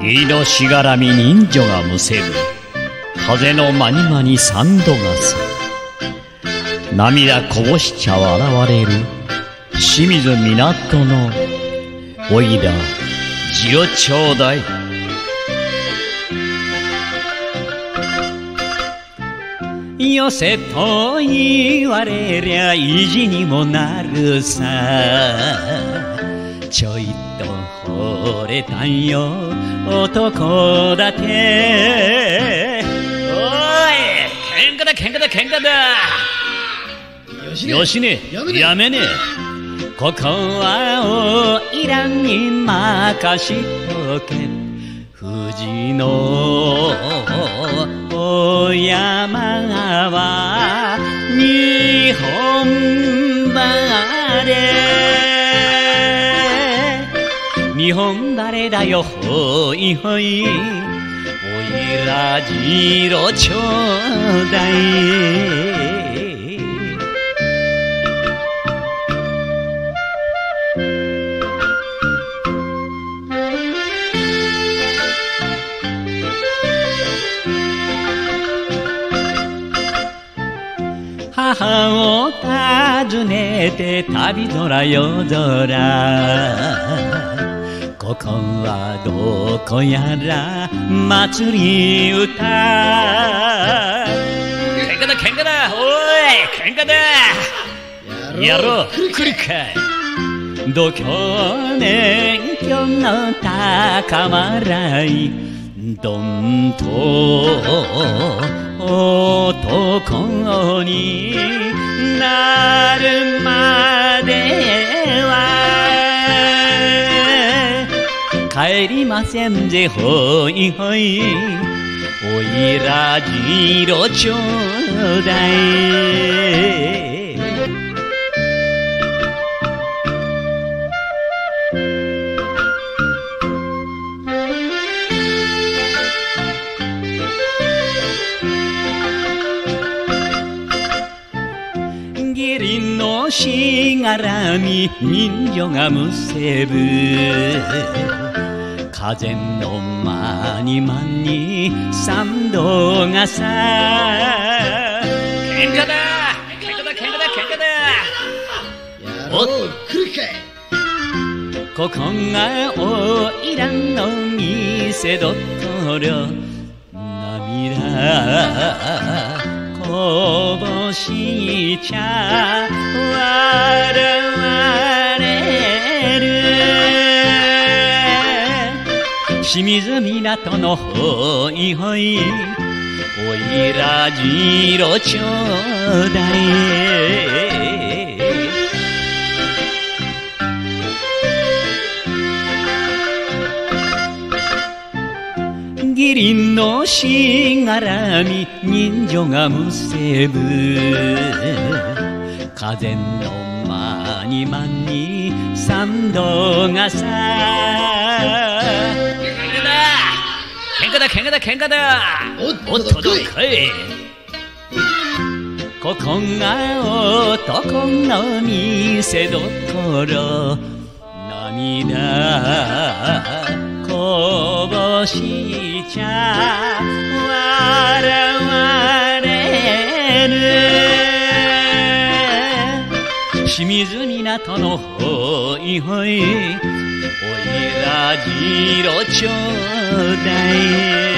ギのしがらみ人女がむせぶ。風のまにまに三度がさ涙こぼしちゃ笑われる。清水港のおいらじをちょうだい。よせと言われりゃ意地にもなるさ。れたんよ男だっておい喧嘩だ喧嘩だ喧嘩だ。よしね。やめね。やめね。ここはおいらんに任しとけ。富士のお山は日本本晴れだよほいほい。おいらじろちょうだい。母を訪ねて旅空夜空。ここはどこやら祭り歌喧嘩だ喧嘩だ。おい喧嘩だ。やろう来るかい度胸年今日の高笑い。どんと男になる。帰りませんぜほいほい。おいらじろちょうだい。義理のしがらみ人情がむせぶ。風の間に間に三度がさ。喧嘩だ!喧嘩だ!喧嘩だ!喧嘩だ!やろう来るかい。ここがおいらの見せどころ涙こぼしちゃ笑われる。清水港のほいほいおいらじろちょうだい。義理のしがらみ人情がむせぶ風の間に間に三度がさ。喧嘩だ！喧嘩だ喧嘩だおっとどっこいこい？ここが男の見せどころ涙しちゃ笑われる清水港のほいほいおいらじろちょうだい。